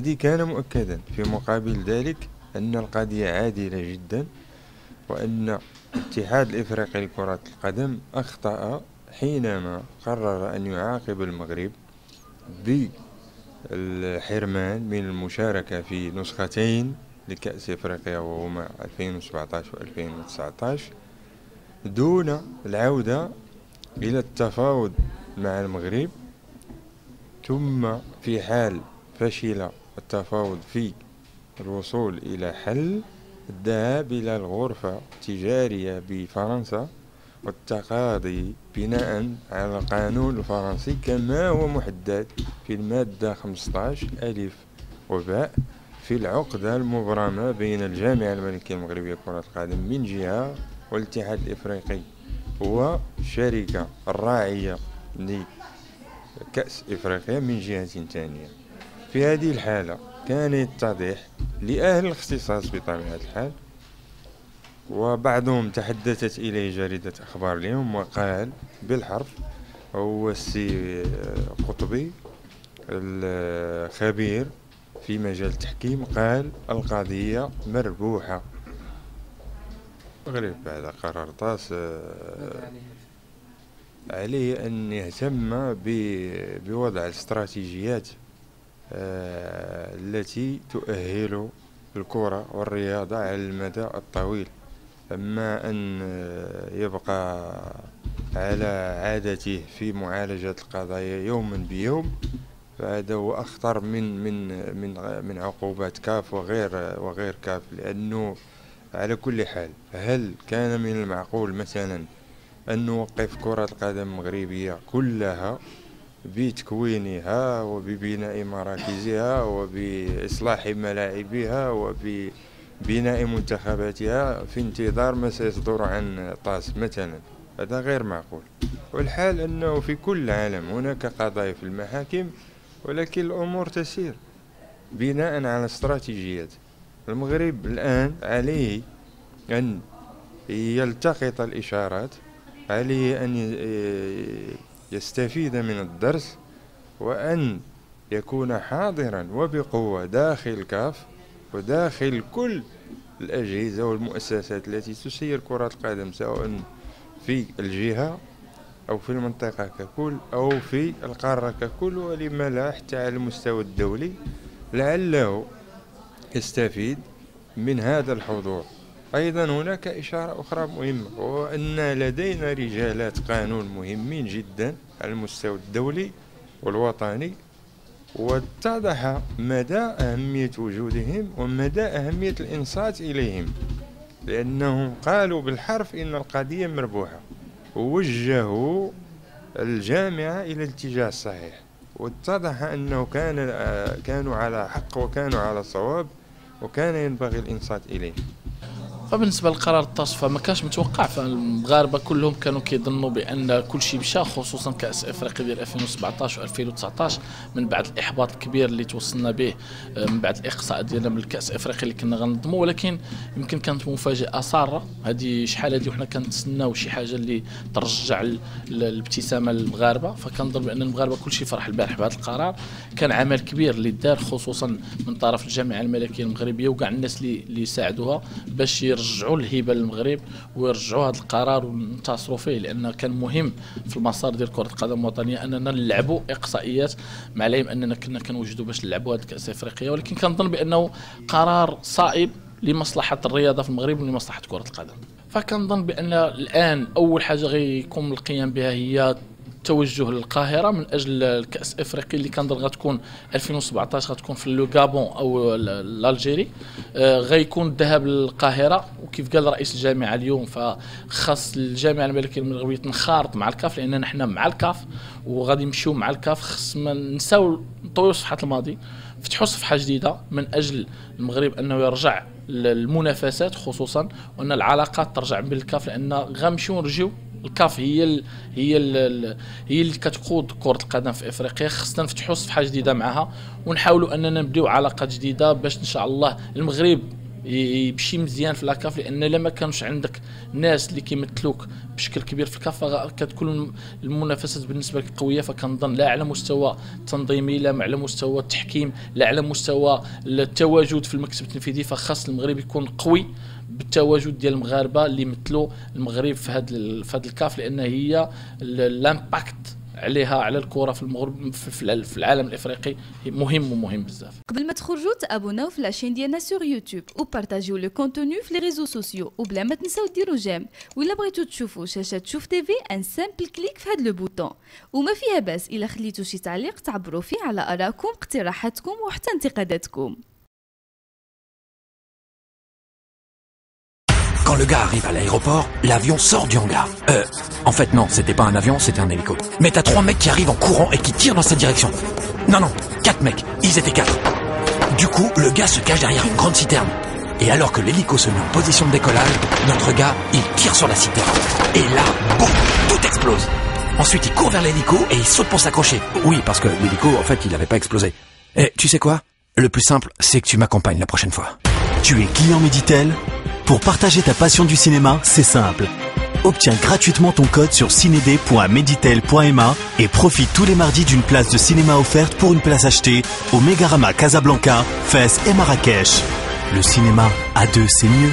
الذي كان مؤكدا في مقابل ذلك أن القضية عادلة جدا وأن الاتحاد الإفريقي لكرة القدم أخطأ حينما قرر أن يعاقب المغرب بالحرمان من المشاركة في نسختين لكأس إفريقيا وهما 2017 و 2019 دون العودة إلى التفاوض مع المغرب. ثم في حال فشل التفاوض في الوصول إلى حل الذهاب إلى الغرفة التجارية بفرنسا والتقاضي بناء على القانون الفرنسي كما هو محدد في المادة 15 ألف وباء في العقدة المبرمة بين الجامعة الملكية المغربية لكرة القدم من جهة والاتحاد الإفريقي. والشركة الراعية لكأس إفريقيا من جهة ثانية. في هذه الحالة كان يتضح لأهل الاختصاص بطبيعة الحال وبعضهم تحدثت إليه جريدة أخبار اليوم وقال بالحرف هو السي قطبي الخبير في مجال التحكيم قال القضية مربوحة. المغرب بعد قرار طاس آه، عليه أن يهتم بوضع الاستراتيجيات التي تؤهل الكرة والرياضة على المدى الطويل. أما أن يبقى على عادته في معالجة القضايا يوما بيوم فهذا هو أخطر من من من من عقوبات كاف وغير وغير كاف لأنه على كل حال هل كان من المعقول مثلا أن نوقف كرة القدم المغربية كلها؟ بتكوينها وببناء مراكزها وبإصلاح ملاعبها وببناء منتخباتها في انتظار ما سيصدر عن طاس مثلا. هذا غير معقول. والحال أنه في كل العالم هناك قضايا في المحاكم ولكن الأمور تسير بناء على استراتيجيات. المغرب الآن عليه أن يلتقط الإشارات عليه أن يستفيد من الدرس وأن يكون حاضرا وبقوة داخل كاف وداخل كل الأجهزة والمؤسسات التي تسير كرة القدم سواء في الجهة أو في المنطقة ككل أو في القارة ككل ولما لا حتى على المستوى الدولي لعله يستفيد من هذا الحضور. أيضا هناك إشارة أخرى مهمة وهو أن لدينا رجالات قانون مهمين جدا على المستوى الدولي والوطني واتضح مدى أهمية وجودهم ومدى أهمية الإنصات إليهم لأنهم قالوا بالحرف إن القضية مربوحة ووجهوا الجامعة إلى الاتجاه الصحيح واتضح أنه كان كانوا على حق وكانوا على صواب وكان ينبغي الإنصات إليه فبالنسبه لقرار التصفى ما كانش متوقع. فالمغاربة كلهم كانوا كيظنوا بأن كل شيء مشى خصوصا كأس إفريقيا ديال 2017 و2019 من بعد الإحباط الكبير اللي توصلنا به آه، من بعد الإقصاء ديالنا من الكأس الافريقي اللي كنا غنضموا ولكن يمكن كانت مفاجأة سارة. هذه شحال هذه وحنا كنتسناو شي حاجة اللي ترجع الابتسامة للمغاربة. فكنظن بأن المغاربة كل شيء فرح البارح بهذا القرار. كان عمل كبير اللي دار خصوصا من طرف الجامعة الملكية المغربية وكاع الناس اللي اللي ساعدوها باش يرجعوا الهبة للمغرب ويرجعوا هذا القرار وننتصروا فيه لأن كان مهم في المسار ديال كرة القدم الوطنية أننا نلعبوا إقصائيات مع العلم أننا كنا كنوجدوا باش نلعبوا هذه الكاس الافريقيه ولكن كنظن بأنه قرار صائب لمصلحة الرياضة في المغرب ولمصلحة كرة القدم. فكنظن بأن الآن أول حاجة غيقوم القيام بها هي توجه للقاهرة من أجل الكأس الافريقي اللي كنظن غتكون 2017 غتكون في لو غابون أو الألجيري. آه غيكون الذهاب للقاهرة وكيف قال رئيس الجامعة اليوم فخاص الجامعة الملكية المغربية تنخرط مع الكاف لأن نحن مع الكاف وغادي نمشيو مع الكاف. خص ما نساو نطويو صفحات الماضي فتحوا صفحة جديدة من أجل المغرب أنه يرجع للمنافسات خصوصا وان العلاقات ترجع بالكاف لأن غنمشيو نرجعوا الكاف هي ال هي ال هي اللي كتقود كرة القدم في إفريقيا. خصنا نفتحوا صفحة جديدة معها ونحاولوا أننا نبداو علاقة جديدة باش إن شاء الله المغرب يمشي مزيان في لاكاف لأن لما كانش عندك ناس اللي كيمثلوك بشكل كبير في الكاف كتكون المنافسات بالنسبة لك قوية فكنظن لا على مستوى التنظيمي لا على مستوى التحكيم لا على مستوى التواجد في المكتب التنفيذي فخاص المغرب يكون قوي. بالتواجد ديال المغاربة اللي يمثلوا المغرب في هذا في هذا الكاف لأن هي ال impact عليها على الكرة في المغرب في العالم الإفريقي. مهم ومهم بزاف. قبل ما تخرجوا تابوناو في la chaîne ديالنا sur YouTube وبارطاجيو le contenu في les réseaux sociaux وبلا ما تنساو ديروا جيم. ولا بغيتو تشوفوا شاشة شوف تيفي un simple clic في هذا le bouton. وما فيها بأس إلا خليتو شي تعليق تعبروا فيه على ارائكم اقتراحاتكم وحتى انتقاداتكم. Quand le gars arrive à l'aéroport, l'avion sort du hangar. Euh, en fait non, c'était pas un avion, c'était un hélico. Mais t'as trois mecs qui arrivent en courant et qui tirent dans cette direction. Non, non, quatre mecs, ils étaient quatre. Du coup, le gars se cache derrière une grande citerne. Et alors que l'hélico se met en position de décollage, notre gars, il tire sur la citerne. Et là, boum, tout explose. Ensuite, il court vers l'hélico et il saute pour s'accrocher. Oui, parce que l'hélico, en fait, il n'avait pas explosé. Et tu sais quoi? Le plus simple, c'est que tu m'accompagnes la prochaine fois. Tu es client Meditel? Pour partager ta passion du cinéma, c'est simple. Obtiens gratuitement ton code sur cinédé.meditel.ma et profite tous les mardis d'une place de cinéma offerte pour une place achetée au Megarama Casablanca, Fès et Marrakech. Le cinéma à deux, c'est mieux.